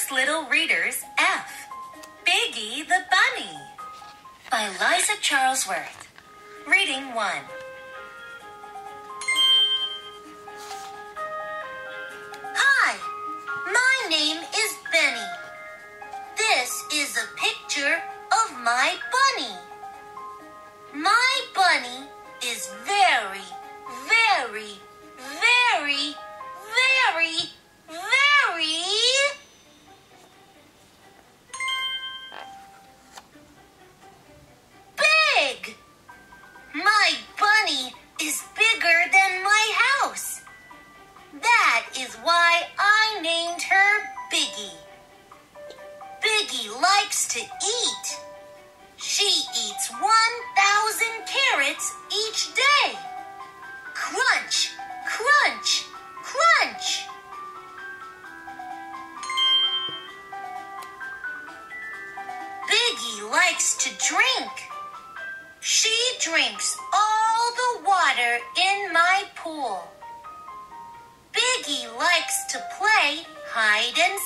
Six Little Readers F. Biggie the Bunny by Liza Charlesworth. Reading 1. Hi, my name is Benny. This is a picture of my bunny. My bunny is very, likes to eat. She eats 1,000 carrots each day. Crunch, crunch, crunch. Biggie likes to drink. She drinks all the water in my pool. Biggie likes to play hide and